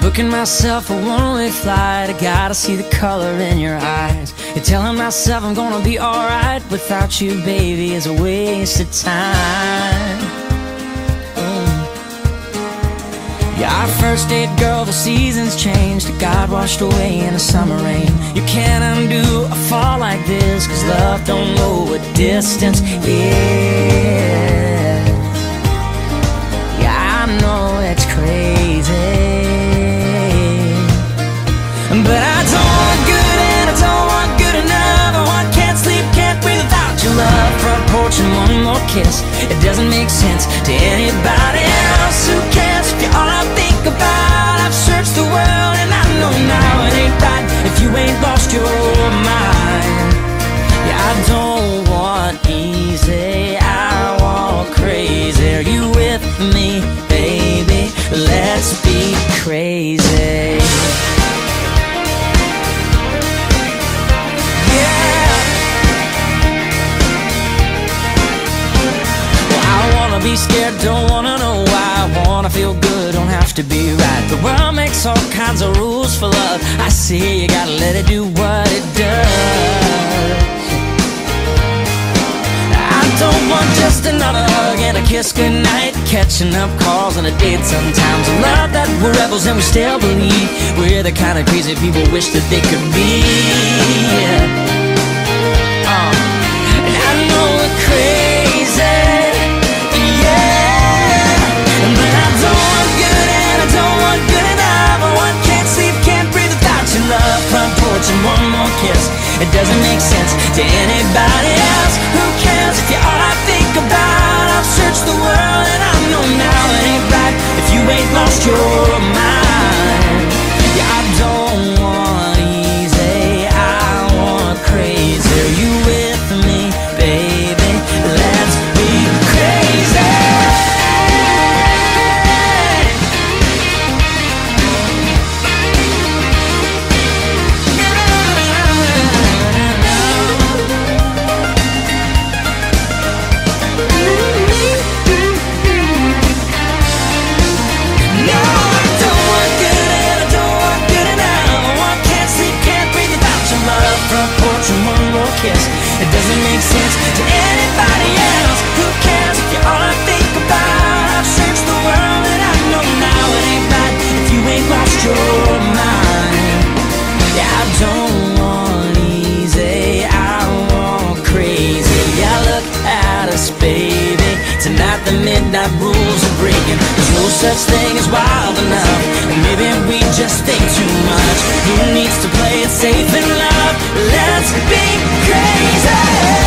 booking myself a one-way flight. I gotta see the color in your eyes. You're telling myself I'm gonna be alright Without you, baby, is a waste of time. Mm. Yeah, our first date, girl, the seasons changed. God washed away in a summer rain. You can't undo a fall like this Cause love don't know what distance. Is kiss. It doesn't make sense to anybody scared, don't wanna know why. I wanna feel good, don't have to be right. The world makes all kinds of rules for love. I see you gotta let it do what it does. I don't want just another hug and a kiss goodnight. Catching up calls on a date sometimes. I love that we're rebels and we still believe. We're the kind of crazy people wish that they could be. yeah. To Midnight rules are breaking. There's no such thing as wild enough. Maybe we just think too much. Who needs to play it safe in love? Let's be crazy